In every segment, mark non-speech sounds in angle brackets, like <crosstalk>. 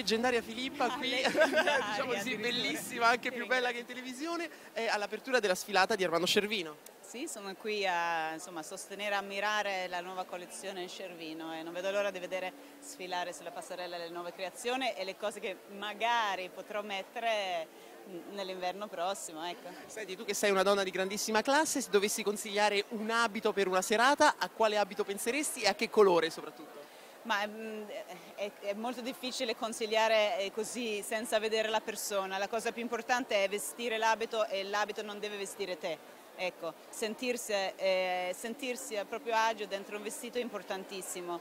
leggendaria Filippa Ah, qui, <laughs> diciamo così, bellissima, anche più bella che in televisione, è all'apertura della sfilata di Armando Cervino. Sì, sono qui a insomma, sostenere e ammirare la nuova collezione Cervino e non vedo l'ora di vedere sfilare sulla passerella le nuove creazioni e le cose che magari potrò mettere nell'inverno prossimo. Ecco. Senti, tu che sei una donna di grandissima classe, se dovessi consigliare un abito per una serata, a quale abito penseresti e a che colore soprattutto? Ma mm, è, è molto difficile consigliare eh, così senza vedere la persona. La cosa più importante è vestire l'abito e l'abito non deve vestire te. Ecco, sentirsi, eh, sentirsi a proprio agio dentro un vestito è importantissimo.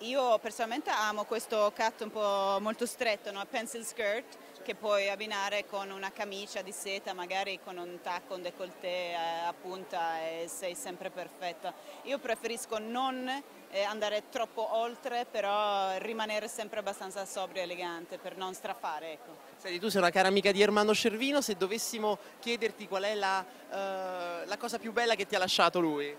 Io personalmente amo questo cut un po' molto stretto, no? pencil skirt, che puoi abbinare con una camicia di seta, magari con un tacco, un décolleté eh, a punta e sei sempre perfetta. Io preferisco non eh, andare troppo oltre, però rimanere sempre abbastanza sobrio e elegante per non strafare. Ecco. Senti, tu sei una cara amica di Armando Cervino, se dovessimo chiederti qual è la, eh, la cosa più bella che ti ha lasciato lui?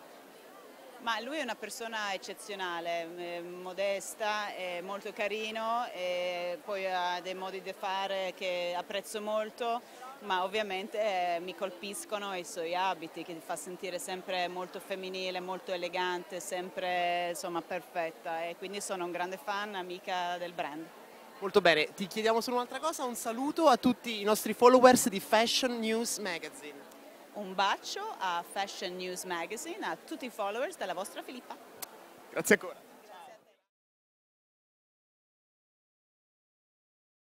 Ma lui è una persona eccezionale, eh, modesta, molto carino poi ha dei modi di fare che apprezzo molto, ma ovviamente eh, mi colpiscono i suoi abiti che ti fa sentire sempre molto femminile, molto elegante, sempre insomma perfetta e quindi sono un grande fan, amica del brand. Molto bene, ti chiediamo solo un'altra cosa, un saluto a tutti i nostri followers di Fashion News Magazine. Un bacio a Fashion News Magazine, a tutti i followers della vostra Filippa. Grazie ancora.